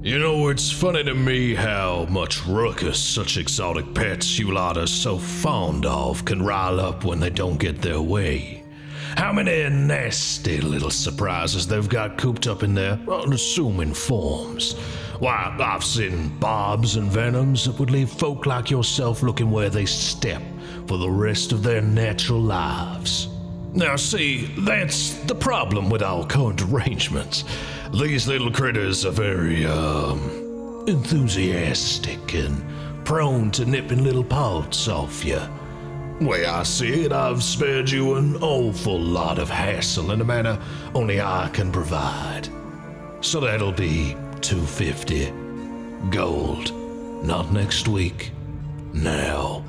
You know, it's funny to me how much ruckus such exotic pets you lot are so fond of can rile up when they don't get their way. How many nasty little surprises they've got cooped up in their unassuming forms. Why, I've seen barbs and venoms that would leave folk like yourself looking where they step for the rest of their natural lives. Now, see, that's the problem with our current arrangements. These little critters are very, um, enthusiastic and prone to nipping little parts off you. Way I see it, I've spared you an awful lot of hassle in a manner only I can provide. So that'll be 250 gold. Not next week. Now.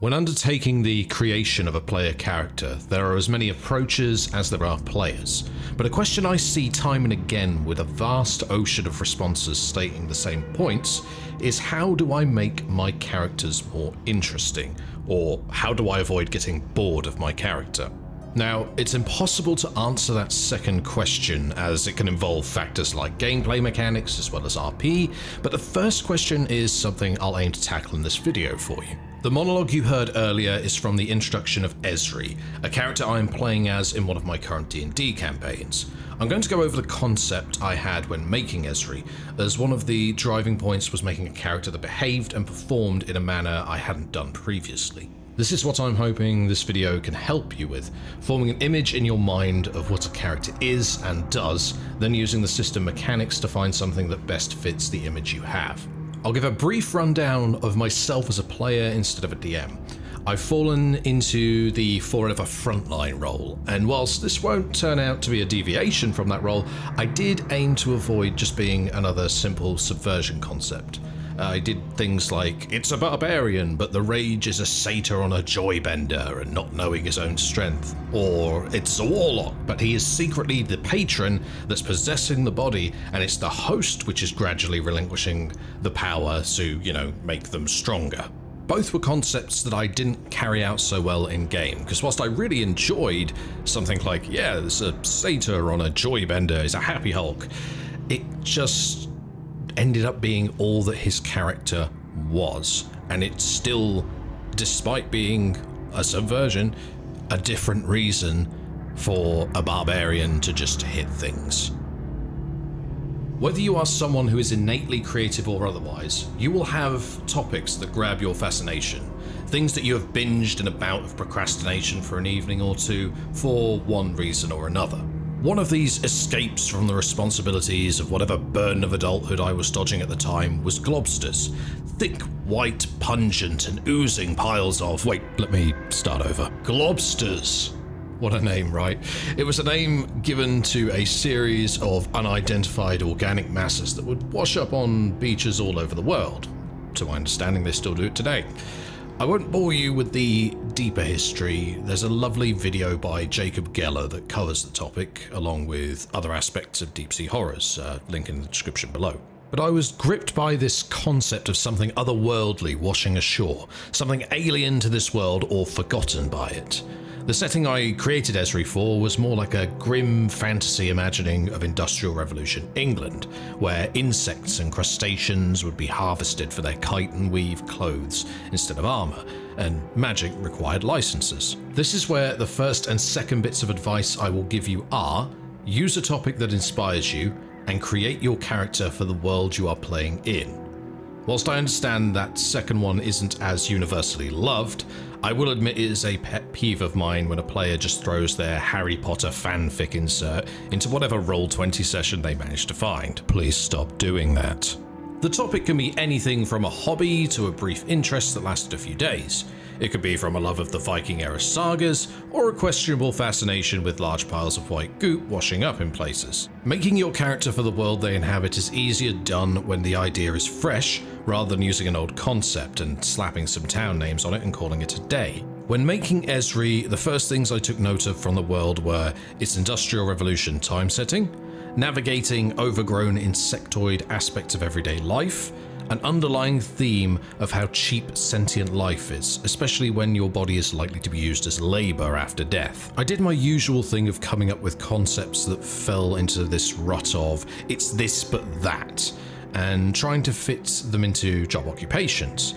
When undertaking the creation of a player character, there are as many approaches as there are players. But a question I see time and again with a vast ocean of responses stating the same points is how do I make my characters more interesting? Or how do I avoid getting bored of my character? Now, it's impossible to answer that second question as it can involve factors like gameplay mechanics as well as RP, but the first question is something I'll aim to tackle in this video for you. The monologue you heard earlier is from the introduction of Ezri, a character I am playing as in one of my current D&D campaigns. I'm going to go over the concept I had when making Ezri, as one of the driving points was making a character that behaved and performed in a manner I hadn't done previously. This is what I'm hoping this video can help you with, forming an image in your mind of what a character is and does, then using the system mechanics to find something that best fits the image you have. I'll give a brief rundown of myself as a player instead of a DM. I've fallen into the Forever Frontline role, and whilst this won't turn out to be a deviation from that role, I did aim to avoid just being another simple subversion concept. I did things like, it's a barbarian, but the rage is a satyr on a joybender and not knowing his own strength. Or, it's a warlock, but he is secretly the patron that's possessing the body, and it's the host which is gradually relinquishing the power to, you know, make them stronger. Both were concepts that I didn't carry out so well in game, because whilst I really enjoyed something like, yeah, there's a satyr on a joybender, is a happy Hulk, it just ended up being all that his character was. And it's still, despite being a subversion, a different reason for a barbarian to just hit things. Whether you are someone who is innately creative or otherwise, you will have topics that grab your fascination, things that you have binged in a bout of procrastination for an evening or two for one reason or another. One of these escapes from the responsibilities of whatever burden of adulthood I was dodging at the time was globsters. Thick, white, pungent, and oozing piles of. Wait, let me start over. Globsters. What a name, right? It was a name given to a series of unidentified organic masses that would wash up on beaches all over the world. To my understanding, they still do it today. I won't bore you with the deeper history. There's a lovely video by Jacob Geller that covers the topic, along with other aspects of deep sea horrors, uh, link in the description below. But I was gripped by this concept of something otherworldly washing ashore, something alien to this world or forgotten by it. The setting I created Esri for was more like a grim fantasy imagining of Industrial Revolution England, where insects and crustaceans would be harvested for their chitin and weave clothes instead of armour, and magic required licenses. This is where the first and second bits of advice I will give you are use a topic that inspires you and create your character for the world you are playing in. Whilst I understand that second one isn't as universally loved, I will admit it is a pet peeve of mine when a player just throws their Harry Potter fanfic insert into whatever Roll20 session they manage to find. Please stop doing that. The topic can be anything from a hobby to a brief interest that lasted a few days. It could be from a love of the Viking era sagas, or a questionable fascination with large piles of white goop washing up in places. Making your character for the world they inhabit is easier done when the idea is fresh, rather than using an old concept and slapping some town names on it and calling it a day. When making Esri, the first things I took note of from the world were its Industrial Revolution time setting, navigating overgrown insectoid aspects of everyday life, an underlying theme of how cheap sentient life is, especially when your body is likely to be used as labour after death. I did my usual thing of coming up with concepts that fell into this rut of it's this but that, and trying to fit them into job occupations.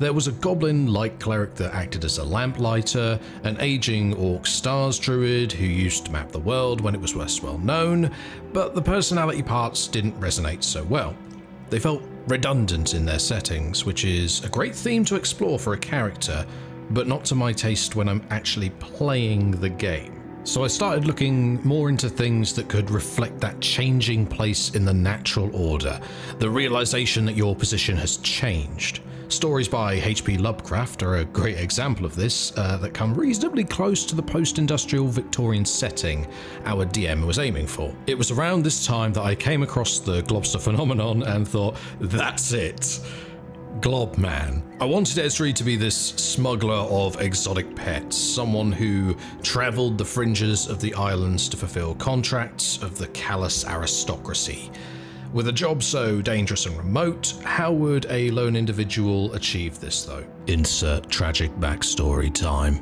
There was a goblin like cleric that acted as a lamplighter, an aging orc stars druid who used to map the world when it was less well known, but the personality parts didn't resonate so well. They felt redundant in their settings, which is a great theme to explore for a character, but not to my taste when I'm actually playing the game. So I started looking more into things that could reflect that changing place in the natural order, the realization that your position has changed. Stories by H.P. Lovecraft are a great example of this, uh, that come reasonably close to the post industrial Victorian setting our DM was aiming for. It was around this time that I came across the Globster phenomenon and thought, that's it. Globman. I wanted Ezri to be this smuggler of exotic pets, someone who travelled the fringes of the islands to fulfill contracts of the callous aristocracy. With a job so dangerous and remote, how would a lone individual achieve this though? Insert tragic backstory time.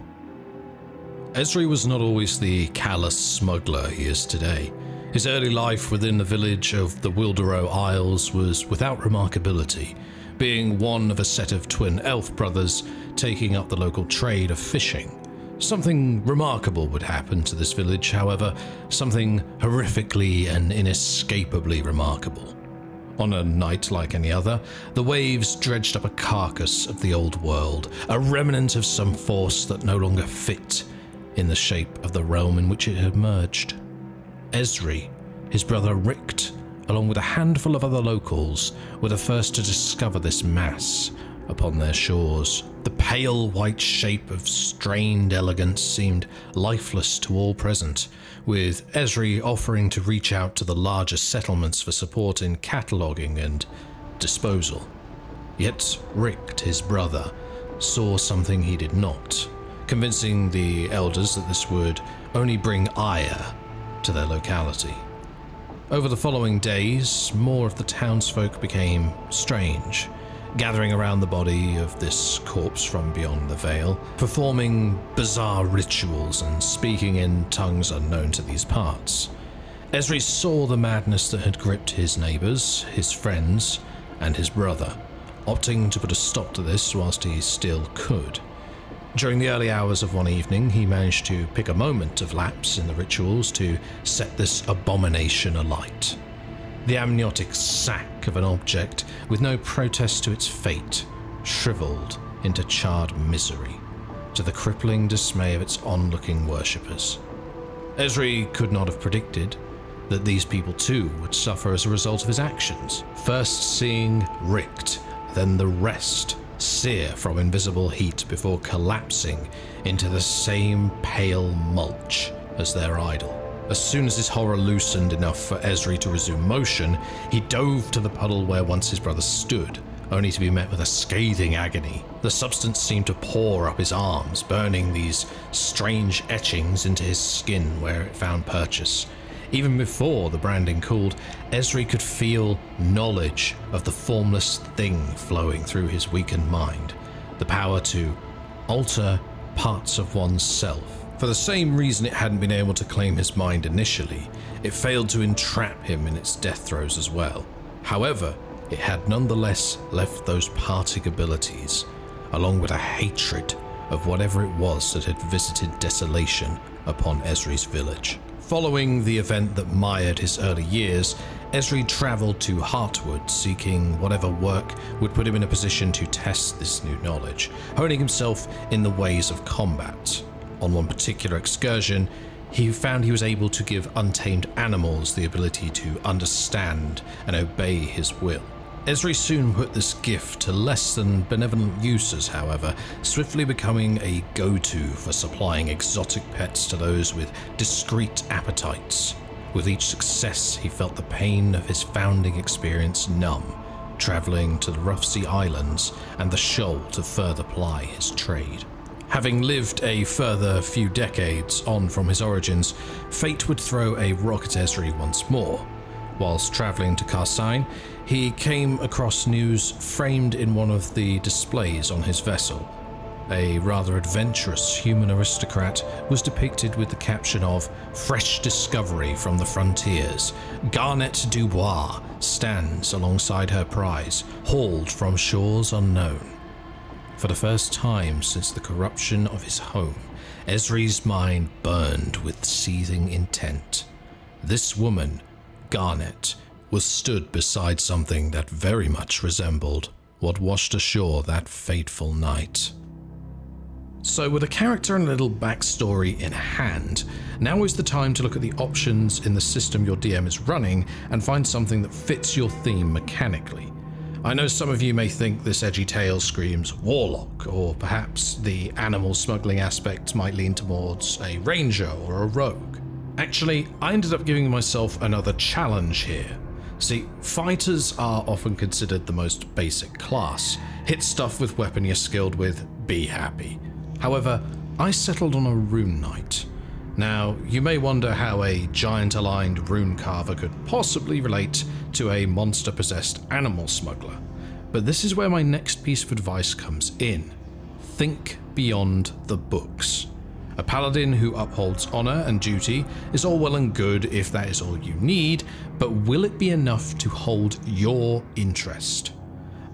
Esri was not always the callous smuggler he is today. His early life within the village of the Wildero Isles was without remarkability, being one of a set of twin elf brothers taking up the local trade of fishing. Something remarkable would happen to this village, however, something horrifically and inescapably remarkable. On a night like any other, the waves dredged up a carcass of the old world, a remnant of some force that no longer fit in the shape of the realm in which it had merged. Ezri, his brother Richt, along with a handful of other locals, were the first to discover this mass upon their shores. The pale white shape of strained elegance seemed lifeless to all present, with Ezri offering to reach out to the larger settlements for support in cataloguing and disposal. Yet Richt, his brother, saw something he did not, convincing the elders that this would only bring ire to their locality. Over the following days, more of the townsfolk became strange, gathering around the body of this corpse from beyond the veil, performing bizarre rituals and speaking in tongues unknown to these parts. Ezri saw the madness that had gripped his neighbours, his friends, and his brother, opting to put a stop to this whilst he still could. During the early hours of one evening, he managed to pick a moment of lapse in the rituals to set this abomination alight. The amniotic sac of an object with no protest to its fate, shriveled into charred misery, to the crippling dismay of its onlooking worshippers. Esri could not have predicted that these people too would suffer as a result of his actions, first seeing Richt, then the rest sear from invisible heat before collapsing into the same pale mulch as their idol. As soon as his horror loosened enough for Ezri to resume motion, he dove to the puddle where once his brother stood, only to be met with a scathing agony. The substance seemed to pour up his arms, burning these strange etchings into his skin where it found purchase. Even before the branding cooled, Ezri could feel knowledge of the formless thing flowing through his weakened mind, the power to alter parts of one's self for the same reason it hadn't been able to claim his mind initially, it failed to entrap him in its death throes as well. However, it had nonetheless left those parting abilities, along with a hatred of whatever it was that had visited desolation upon Esri's village. Following the event that mired his early years, Esri travelled to Heartwood seeking whatever work would put him in a position to test this new knowledge, honing himself in the ways of combat. On one particular excursion, he found he was able to give untamed animals the ability to understand and obey his will. Esri soon put this gift to less than benevolent uses, however, swiftly becoming a go to for supplying exotic pets to those with discreet appetites. With each success, he felt the pain of his founding experience numb, travelling to the Rough Sea Islands and the Shoal to further ply his trade. Having lived a further few decades on from his origins, fate would throw a rock at Ezri once more. Whilst travelling to Karsine, he came across news framed in one of the displays on his vessel. A rather adventurous human aristocrat was depicted with the caption of Fresh Discovery from the Frontiers. Garnet Dubois stands alongside her prize, hauled from shores unknown. For the first time since the corruption of his home, Esri's mind burned with seething intent. This woman, Garnet, was stood beside something that very much resembled what washed ashore that fateful night. So, with a character and a little backstory in hand, now is the time to look at the options in the system your DM is running and find something that fits your theme mechanically. I know some of you may think this edgy tale screams warlock, or perhaps the animal smuggling aspect might lean towards a ranger or a rogue. Actually, I ended up giving myself another challenge here. See, fighters are often considered the most basic class. Hit stuff with weapon you're skilled with, be happy. However, I settled on a rune knight. Now, you may wonder how a giant aligned rune carver could possibly relate to a monster possessed animal smuggler, but this is where my next piece of advice comes in. Think beyond the books. A paladin who upholds honour and duty is all well and good if that is all you need, but will it be enough to hold your interest?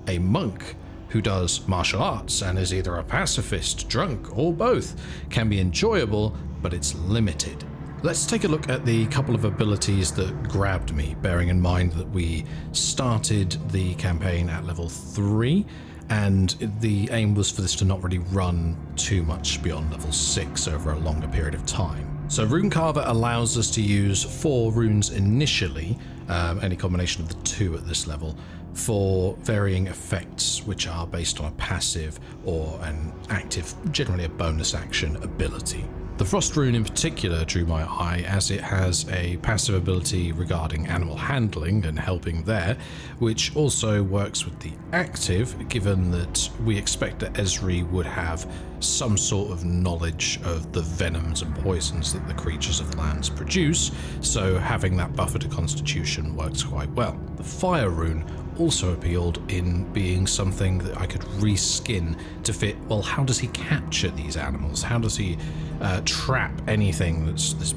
A monk who does martial arts and is either a pacifist, drunk, or both can be enjoyable, but it's limited. Let's take a look at the couple of abilities that grabbed me, bearing in mind that we started the campaign at level 3 and the aim was for this to not really run too much beyond level 6 over a longer period of time. So Rune Carver allows us to use four runes initially, um, any combination of the two at this level, for varying effects which are based on a passive or an active, generally a bonus action ability. The Frost Rune in particular drew my eye as it has a passive ability regarding animal handling and helping there, which also works with the active, given that we expect that Esri would have some sort of knowledge of the venoms and poisons that the creatures of the lands produce, so having that buffer to constitution works quite well. Fire Rune also appealed in being something that I could reskin to fit, well, how does he capture these animals? How does he uh, trap anything that's this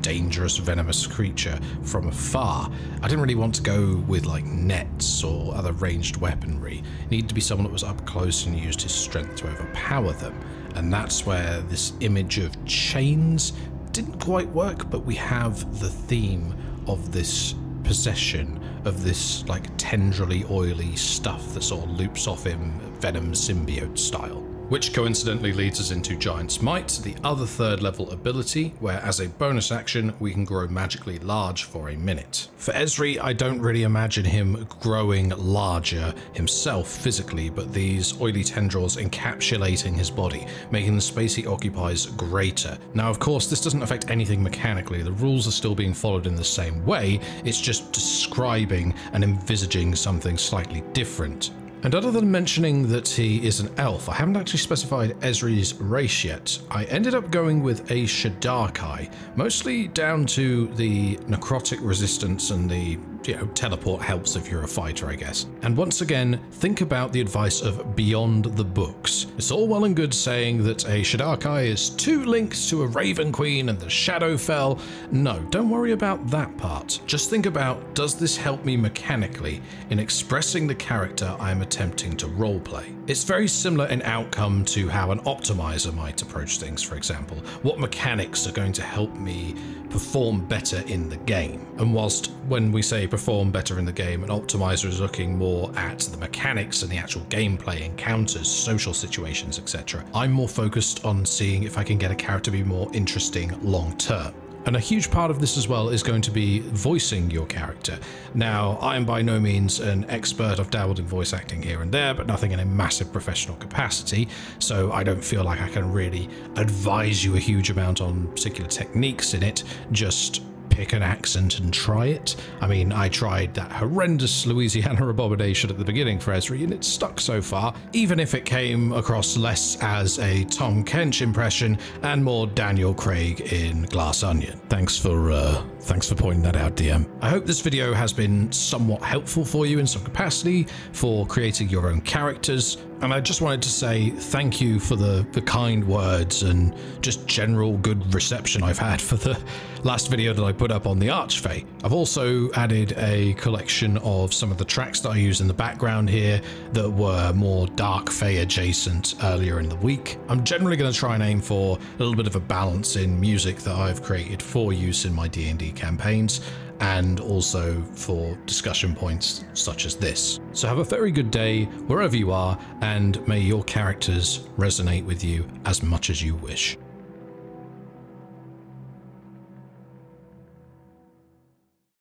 dangerous, venomous creature from afar? I didn't really want to go with like nets or other ranged weaponry. It needed to be someone that was up close and used his strength to overpower them. And that's where this image of chains didn't quite work, but we have the theme of this possession of this like tendrily oily stuff that sort of loops off him Venom symbiote style. Which coincidentally leads us into Giant's Might, the other third level ability, where as a bonus action we can grow magically large for a minute. For Esri, I don't really imagine him growing larger himself physically, but these oily tendrils encapsulating his body, making the space he occupies greater. Now of course this doesn't affect anything mechanically, the rules are still being followed in the same way, it's just describing and envisaging something slightly different. And other than mentioning that he is an elf, I haven't actually specified Esri's race yet. I ended up going with a Shadar-kai, mostly down to the necrotic resistance and the you know, teleport helps if you're a fighter, I guess. And once again, think about the advice of Beyond the Books. It's all well and good saying that a Shadar-kai is two links to a Raven Queen and the Shadowfell. No, don't worry about that part. Just think about, does this help me mechanically in expressing the character I'm attempting to roleplay? It's very similar in outcome to how an optimizer might approach things, for example. What mechanics are going to help me perform better in the game? And whilst when we say perform better in the game, an optimizer is looking more at the mechanics and the actual gameplay, encounters, social situations, etc. I'm more focused on seeing if I can get a character to be more interesting long term. And a huge part of this as well is going to be voicing your character. Now, I am by no means an expert. I've dabbled in voice acting here and there, but nothing in a massive professional capacity. So I don't feel like I can really advise you a huge amount on particular techniques in it. Just pick an accent and try it. I mean, I tried that horrendous Louisiana abomination at the beginning for Esri, and it stuck so far, even if it came across less as a Tom Kench impression and more Daniel Craig in Glass Onion. Thanks for uh, thanks for pointing that out, DM. I hope this video has been somewhat helpful for you in some capacity for creating your own characters. And I just wanted to say thank you for the, the kind words and just general good reception I've had for the last video that I put up on the Archfey. I've also added a collection of some of the tracks that I use in the background here that were more Dark Fey adjacent earlier in the week. I'm generally going to try and aim for a little bit of a balance in music that I've created for use in my D&D campaigns and also for discussion points such as this. So have a very good day wherever you are, and may your characters resonate with you as much as you wish.